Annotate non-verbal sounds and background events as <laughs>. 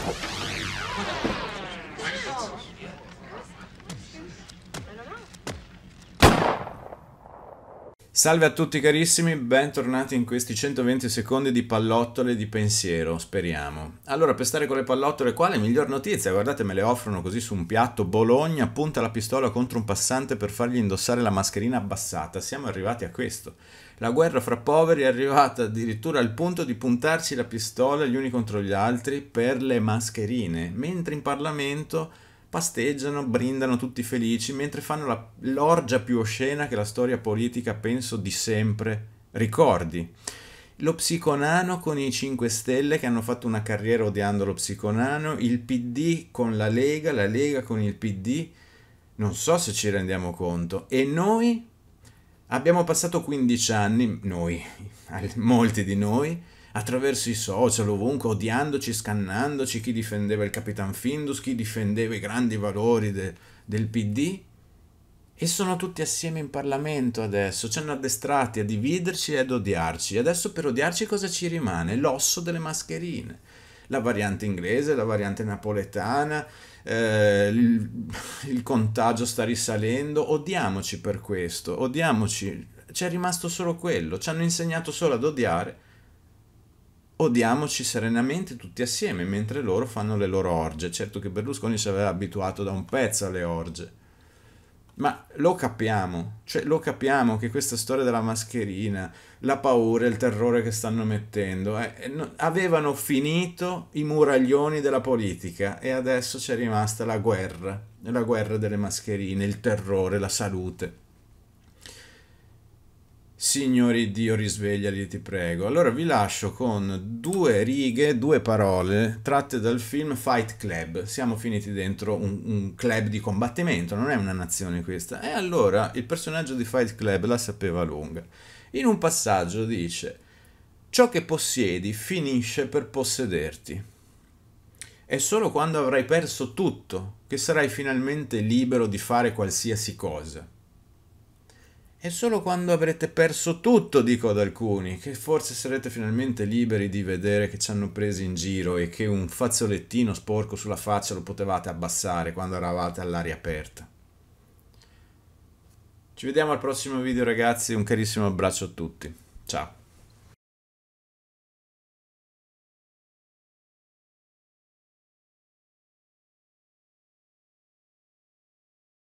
Oh. Salve a tutti carissimi, bentornati in questi 120 secondi di pallottole di pensiero, speriamo. Allora, per stare con le pallottole, quale miglior notizia? Guardate, me le offrono così su un piatto. Bologna punta la pistola contro un passante per fargli indossare la mascherina abbassata. Siamo arrivati a questo. La guerra fra poveri è arrivata addirittura al punto di puntarsi la pistola gli uni contro gli altri per le mascherine, mentre in Parlamento pasteggiano, brindano tutti felici, mentre fanno la, l'orgia più oscena che la storia politica, penso, di sempre ricordi. Lo psiconano con i 5 Stelle che hanno fatto una carriera odiando lo psiconano, il PD con la Lega, la Lega con il PD, non so se ci rendiamo conto. E noi abbiamo passato 15 anni, noi, <laughs> molti di noi, attraverso i social, ovunque, odiandoci, scannandoci, chi difendeva il Capitan Findus, chi difendeva i grandi valori de, del PD. E sono tutti assieme in Parlamento adesso, ci hanno addestrati a dividerci e ad odiarci. E adesso per odiarci cosa ci rimane? L'osso delle mascherine. La variante inglese, la variante napoletana, eh, il, il contagio sta risalendo. Odiamoci per questo, odiamoci. C'è rimasto solo quello, ci hanno insegnato solo ad odiare odiamoci serenamente tutti assieme mentre loro fanno le loro orge. Certo che Berlusconi si aveva abituato da un pezzo alle orge. Ma lo capiamo, cioè lo capiamo che questa storia della mascherina, la paura, il terrore che stanno mettendo, eh, no, avevano finito i muraglioni della politica e adesso c'è rimasta la guerra, la guerra delle mascherine, il terrore, la salute. Signori Dio, risvegliali, ti prego. Allora vi lascio con due righe, due parole tratte dal film Fight Club. Siamo finiti dentro un, un, club di combattimento, non è una nazione questa. E allora il personaggio di Fight Club la sapeva lunga. In un passaggio dice: Ciò che possiedi finisce per possederti. È solo quando avrai perso tutto che sarai finalmente libero di fare qualsiasi cosa. È solo quando avrete perso tutto, dico ad alcuni, che forse sarete finalmente liberi di vedere che ci hanno presi in giro e che un fazzolettino sporco sulla faccia lo potevate abbassare quando eravate all'aria aperta. Ci vediamo al prossimo video ragazzi, un carissimo abbraccio a tutti. Ciao.